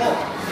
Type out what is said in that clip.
Go.